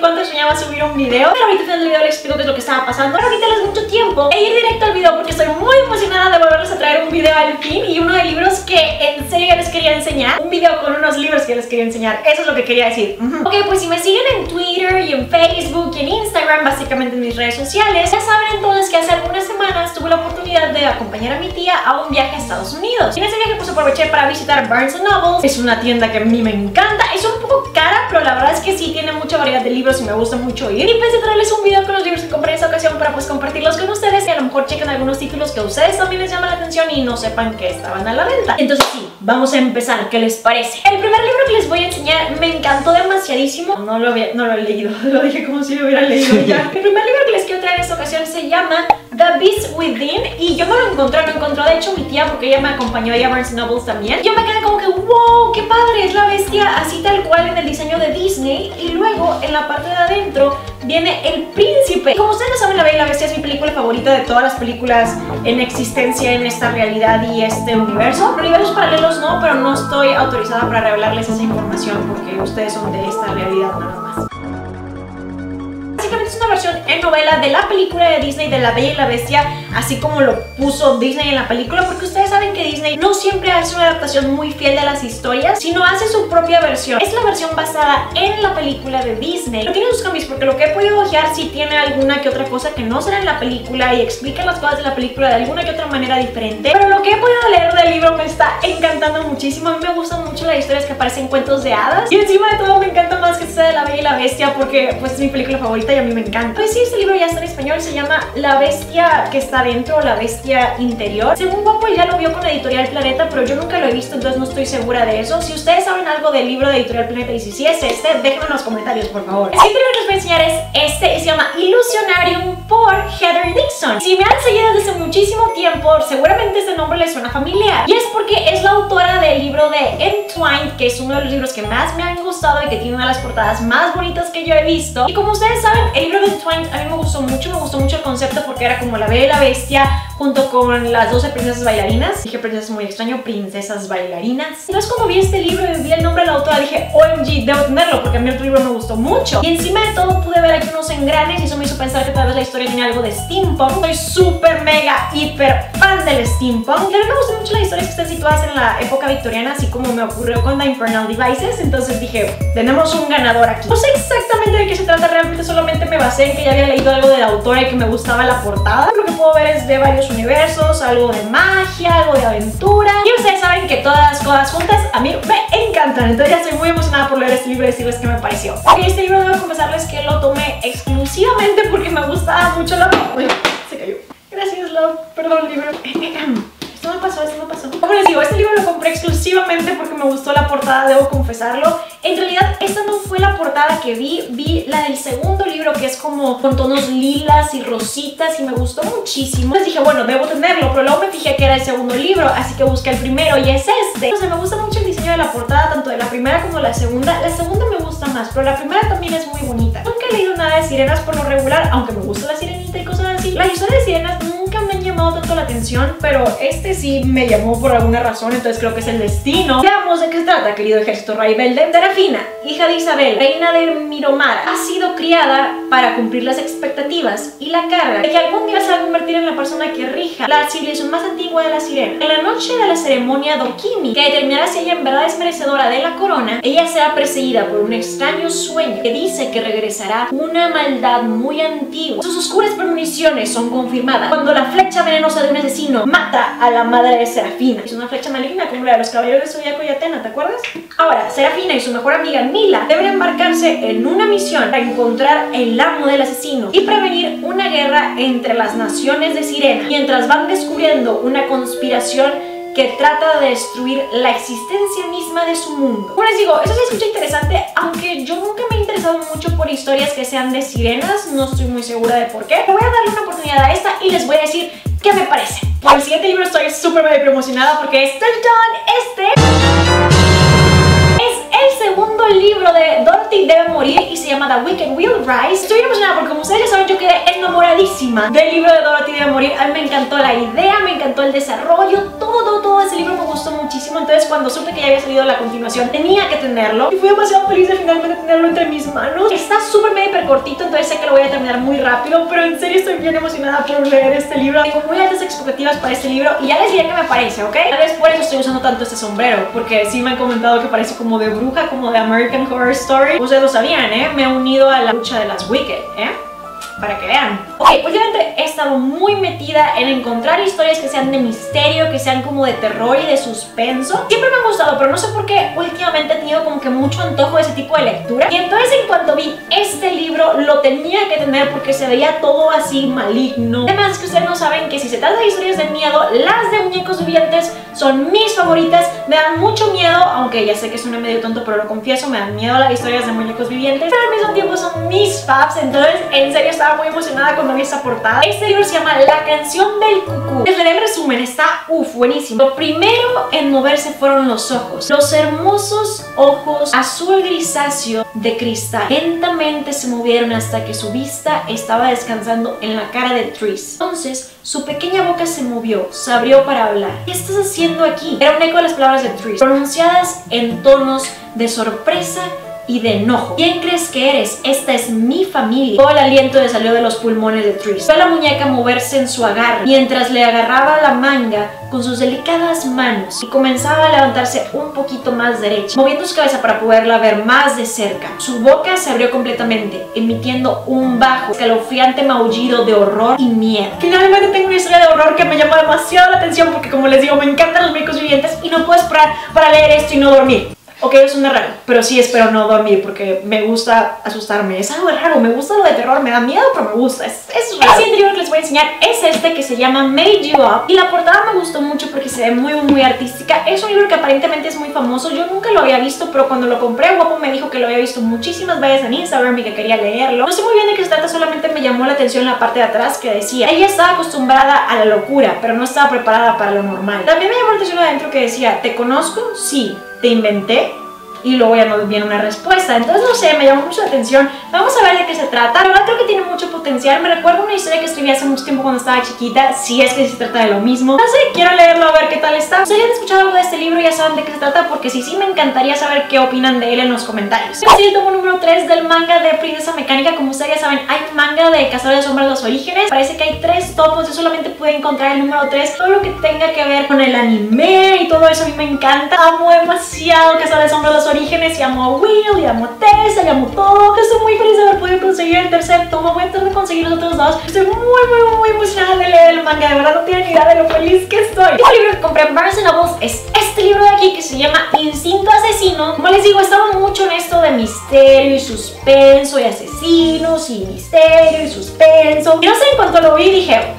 cuánto soñaba subir un video Pero ahorita en el video les explico qué es lo que estaba pasando. Para quitarles mucho tiempo e ir directo al video porque estoy muy emocionada de volverles a traer un video al fin Y uno de libros que en serio ya les quería enseñar. Un video con unos libros que les quería enseñar. Eso es lo que quería decir. Ok, pues si me siguen en Twitter y en Facebook y en Instagram Básicamente en mis redes sociales Ya saben entonces que hace algunas semanas tuve la oportunidad de acompañar a mi tía a un viaje a Estados Unidos. Y en ese viaje pues aproveché para visitar Barnes Noble Es una tienda que a mí me encanta. Es un poco cara, pero la verdad es que sí tiene mucha variedad de libros y me gusta mucho ir Y pensé traerles un video con los libros que compré en esta ocasión para pues compartirlos con ustedes Y a lo mejor chequen algunos títulos que a ustedes también les llama la atención y no sepan que estaban a la venta. Entonces sí, vamos a empezar, ¿qué les parece? El primer libro que les voy a enseñar me encantó demasiadísimo No lo, no lo he leído, lo dije como si lo hubiera leído ya El primer libro que les quiero traer en esta ocasión se llama The Beast Within y yo no lo encontré, lo encontró de hecho mi tía porque ella me acompañó a Barnes Nobles también. Yo me quedé como que wow, qué padre, es la bestia así tal cual en el diseño de Disney y luego en la parte de adentro viene el príncipe. Como ustedes lo saben, La Bella y la Bestia es mi película favorita de todas las películas en existencia en esta realidad y este universo. Universos paralelos no, pero no estoy autorizada para revelarles esa información porque ustedes son de esta realidad nada más en novela de la película de Disney de La Bella y la Bestia, así como lo puso Disney en la película, porque ustedes saben que Disney no siempre hace una adaptación muy fiel de las historias, sino hace su propia versión. Es la versión basada en la película de Disney. Pero tiene sus cambios, porque lo que he podido ojear sí tiene alguna que otra cosa que no será en la película y explica las cosas de la película de alguna que otra manera diferente. Pero lo que he podido leer del libro me está encantando muchísimo. A mí me gustan mucho las historias que aparecen cuentos de hadas. Y encima de todo me encanta más que sea de La Bella y la Bestia porque pues es mi película favorita y a mí me encanta. Pues sí, este libro ya está en español, se llama La bestia que está dentro La bestia interior. Según Guapo ya lo vio con Editorial Planeta, pero yo nunca lo he visto, entonces no estoy segura de eso. Si ustedes saben algo del libro de Editorial Planeta y si sí es este, déjenme en los comentarios, por favor. El siguiente libro que les voy a enseñar es este, se llama Illusionarium por Heather Dixon. Si me han seguido desde muchísimo tiempo, seguramente este nombre les suena familiar. Y es porque es la autora del libro de Entwined, que es uno de los libros que más me han gustado y que tiene una de las portadas más bonitas que yo he visto. Y como ustedes saben, el libro de Entwined a mí me gustó mucho, me gustó mucho el concepto porque era como la bella y la bestia junto con las 12 princesas bailarinas. Dije princesas muy extraño, princesas bailarinas. Entonces como vi este libro y vi el nombre de la autora dije, OMG, debo tenerlo porque a mí el libro me gustó mucho. Y encima de todo pude ver aquí unos engranes y eso me hizo pensar que tal vez la historia tiene algo de steampunk. Soy súper mega hiper fan del steampunk. Y a mí me gustan mucho las historias que están situadas en la época victoriana, así como me ocurrió con The Infernal Devices. Entonces dije, tenemos un ganador aquí. No sé exactamente de qué se trata, realmente solamente me basé en que ya había leído algo de la autora y que me gustaba la portada. Lo que puedo ver es de varios universos, algo de magia, algo de aventura. Y ustedes saben que todas las cosas juntas a mí me encantan. Entonces ya estoy muy emocionada por leer este libro y decirles qué me pareció. Y este libro debo confesarles que lo tomé exclusivamente porque me gustaba mucho la... Uy, se cayó. Gracias, Love. Perdón, libro. Pasó, esto me pasó. Como les digo, este libro lo compré exclusivamente porque me gustó la portada, debo confesarlo. En realidad, esta no fue la portada que vi, vi la del segundo libro que es como con tonos lilas y rositas y me gustó muchísimo. Entonces dije, bueno, debo tenerlo, pero luego me fijé que era el segundo libro, así que busqué el primero y es este. Entonces me gusta mucho el diseño de la portada, tanto de la primera como de la segunda. La segunda me gusta más, pero la primera también es muy bonita. Nunca he leído nada de sirenas por lo regular, aunque me gusta la sirenita y cosas así. La historia de sirenas nunca la atención, pero este sí me llamó por alguna razón, entonces creo que es el destino. Veamos de qué trata, querido ejército rebelde. Serafina, hija de Isabel, reina de Miromara, ha sido criada para cumplir las expectativas y la carga de que algún día se va a convertir en la persona que rija la civilización más antigua de la sirena. En la noche de la ceremonia Dokimi, que determinará si ella en verdad es merecedora de la corona, ella será perseguida por un extraño sueño que dice que regresará una maldad muy antigua. Sus oscuras premoniciones son confirmadas cuando la flecha venenosa de un asesino mata a la madre de Serafina. Es una flecha maligna como la de los caballeros de Zodiaco y Atena, ¿te acuerdas? Ahora, Serafina y su mejor amiga Mila deben embarcarse en una misión para encontrar el amo del asesino y prevenir una guerra entre las naciones de Sirena, mientras van descubriendo una conspiración que trata de destruir la existencia misma de su mundo. Como les digo, eso se escucha interesante, aunque yo nunca me he interesado mucho por historias que sean de sirenas, no estoy muy segura de por qué. Pero voy a darle una oportunidad súper mega emocionada porque es Este es el segundo libro de Dorothy debe morir y se llama The Wicked Will Rise. Estoy emocionada porque como ustedes ya saben yo quedé enamoradísima del libro de Dorothy debe morir. A mí me encantó la idea, me encantó el desarrollo, todo, todo ese libro me gustó cuando supe que ya había salido la continuación tenía que tenerlo y fui demasiado feliz de finalmente tenerlo entre mis manos. Está súper medio hiper cortito, entonces sé que lo voy a terminar muy rápido, pero en serio estoy bien emocionada por leer este libro. Tengo muy altas expectativas para este libro y ya les diré qué me parece, ¿ok? Tal vez por eso estoy usando tanto este sombrero, porque sí me han comentado que parece como de bruja, como de American Horror Story. Ustedes lo sabían, ¿eh? Me he unido a la lucha de las Wicked, ¿eh? Para que vean. Ok, últimamente he estado muy metida en encontrar historias que sean de misterio, que sean como de terror y de suspenso. Siempre me han gustado, pero no sé por qué últimamente he tenido como que mucho antojo de ese tipo de lectura. Y entonces en cuanto vi este libro, lo tenía que tener porque se veía todo así maligno. Además que ustedes no saben que si se trata de historias de miedo, las de muñecos vivientes son mis favoritas. Me dan mucho miedo, aunque ya sé que suena medio tonto, pero lo confieso, me dan miedo las historias de muñecos vivientes. Pero al mismo tiempo son mis faves, entonces en serio estaba muy emocionada cuando vi esta portada. Este libro se llama La canción del cucú. Les daré el resumen, está uff, buenísimo. Lo primero en moverse fueron los ojos. Los hermosos ojos azul grisáceo de cristal lentamente se movieron hasta que su vista estaba descansando en la cara de Tris. Entonces, su pequeña boca se movió, se abrió para hablar. ¿Qué estás haciendo aquí? Era un eco de las palabras de Tris, pronunciadas en tonos de sorpresa y de enojo. ¿Quién crees que eres? Esta es mi familia. Todo el aliento le salió de los pulmones de Tris. Fue la muñeca moverse en su agarre mientras le agarraba la manga con sus delicadas manos y comenzaba a levantarse un poquito más derecha, moviendo su cabeza para poderla ver más de cerca. Su boca se abrió completamente, emitiendo un bajo, escalofriante maullido de horror y miedo. Finalmente tengo una historia de horror que me llama demasiado la atención porque como les digo, me encantan los médicos vivientes y no puedo esperar para leer esto y no dormir. Ok, un raro, pero sí espero no dormir porque me gusta asustarme. Es algo raro, me gusta lo de terror, me da miedo, pero me gusta. Es, es raro. El siguiente libro que les voy a enseñar es este que se llama Made You Up. Y la portada me gustó mucho porque se ve muy, muy artística. Es un libro que aparentemente es muy famoso. Yo nunca lo había visto, pero cuando lo compré, Guapo me dijo que lo había visto muchísimas veces en Instagram y que quería leerlo. No sé muy bien de qué se trata, solamente me llamó la atención la parte de atrás que decía ella estaba acostumbrada a la locura, pero no estaba preparada para lo normal. También me llamó la atención adentro que decía, ¿te conozco? Sí. ¿Te inventé? Y luego ya nos viene una respuesta. Entonces, no sé, me llamó mucho la atención. Vamos a ver de qué se trata. La verdad creo que tiene mucho potencial. Me recuerda una historia que escribí hace mucho tiempo cuando estaba chiquita. Si es que se trata de lo mismo. No sé, quiero leerlo a ver qué tal está. Si hayan escuchado algo de este libro ya saben de qué se trata porque si sí me encantaría saber qué opinan de él en los comentarios. Este es el tomo número 3 del manga de Princesa Mecánica. Como ustedes ya saben, hay manga de Cazadores de Sombras Los Orígenes. Parece que hay tres topos. Yo solamente pude encontrar el número 3. Todo lo que tenga que ver con el anime y todo eso a mí me encanta. Amo demasiado Cazadores de Sombras Los Orígenes y amo Will, y amo Tessa, y amo todo. Estoy muy feliz de haber podido conseguir el tercer tomo. Voy a tratar de conseguir los otros dos. Estoy muy, muy, muy emocionada de leer el manga. De verdad no tienen idea de lo feliz que estoy. El libro que compré en Barnes Nobles es este libro de aquí que se llama Instinto Asesino. Como les digo, estaba mucho en esto de misterio y suspenso y asesinos y misterio y suspenso. Y no sé, en cuanto lo vi dije,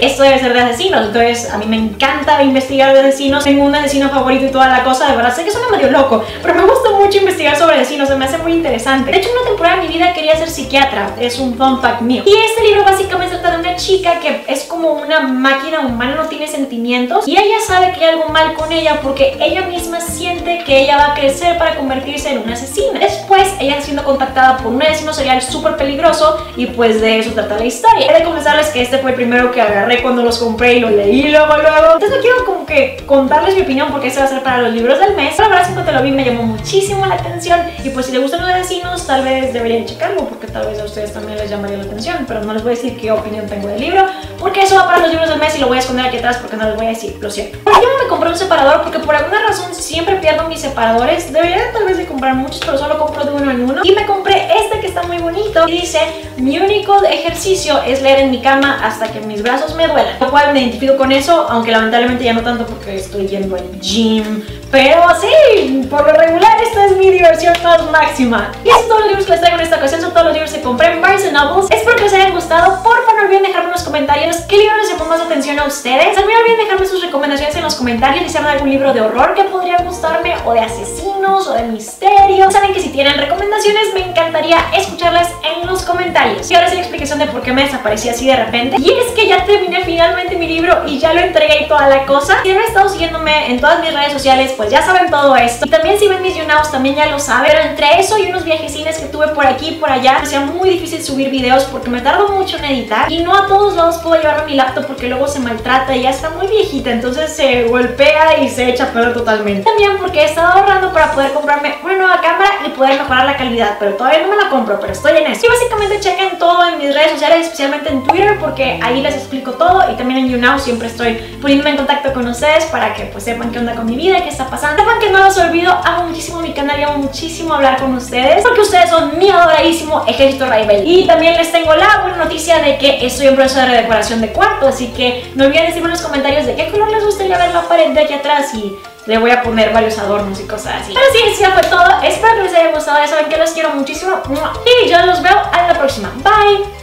esto debe ser de asesinos. Entonces a mí me encanta investigar de asesinos. Tengo un asesino favorito y toda la cosa. De verdad sé que suena medio loco, pero me gusta mucho investigar sobre asesinos. Se me hace muy interesante. De hecho, una temporada de mi vida quería ser psiquiatra. Es un fun fact mío. Y este libro básicamente trata de una chica que es como una máquina humana, no tiene sentimientos. Y ella sabe que hay algo mal con ella porque ella misma siente que ella va a crecer para convertirse en una asesina. Después, ella siendo contactada por un asesino serial súper peligroso y pues de eso trata la historia. He de confesarles que este fue el primero que agarré cuando los compré y lo leí luego, luego. Entonces no quiero como que contarles mi opinión porque este va a ser para los libros del mes. Pero la verdad, cuando lo vi me llamó muchísimo la atención y pues si les gustan los vecinos tal vez deberían checarlo porque tal vez a ustedes también les llamaría la atención pero no les voy a decir qué opinión tengo del libro porque eso va para los libros del mes y lo voy a esconder aquí atrás porque no les voy a decir, lo siento. Compré un separador porque por alguna razón siempre pierdo mis separadores debería tal vez de comprar muchos pero solo compro de uno en uno y me compré este que está muy bonito y dice mi único ejercicio es leer en mi cama hasta que mis brazos me duelan lo cual me identifico con eso aunque lamentablemente ya no tanto porque estoy yendo al gym pero sí, por lo regular esta es mi diversión más máxima. Y estos son todos los libros que les traigo en esta ocasión, son todos los libros que compré en Barnes Nobles. Espero que les hayan gustado. Por favor, olviden dejarme en los comentarios qué libro les llamó más atención a ustedes. También olviden dejarme sus recomendaciones en los comentarios si saben algún libro de horror que podría gustar contarme o de asesinos o de misterios. Saben que si tienen recomendaciones me encantaría escucharlas en los comentarios. Y ahora sí la explicación de por qué me desaparecí así de repente. Y es que ya terminé finalmente mi libro y ya lo entregué y toda la cosa. Si han estado siguiéndome en todas mis redes sociales, pues ya saben todo esto. Y también si ven mis YouNows también ya lo saben. Pero entre eso y unos viajecines que tuve por aquí y por allá, me hacía muy difícil subir videos porque me tardo mucho en editar. No a todos lados puedo llevarme mi laptop porque luego se maltrata y ya está muy viejita. Entonces se golpea y se echa a totalmente. También porque he estado ahorrando para poder comprarme una nueva cámara y poder mejorar la calidad. Pero todavía no me la compro, pero estoy en eso. Y básicamente chequen todo en mis redes sociales, especialmente en Twitter porque ahí les explico todo. Y también en YouNow siempre estoy poniéndome en contacto con ustedes para que pues sepan qué onda con mi vida y qué está pasando. Sepan que no los olvido, amo muchísimo mi canal y amo muchísimo hablar con ustedes porque ustedes son mi adoradísimo ejército Raibel. Y también les tengo la buena noticia de que estoy en proceso de redecoración de cuarto, así que no olviden decirme en los comentarios de qué color les gustaría ver la pared de aquí atrás y le voy a poner varios adornos y cosas así. Pero sí, eso ya fue todo. Espero que les haya gustado. Ya saben que los quiero muchísimo. Y yo los veo a la próxima. Bye.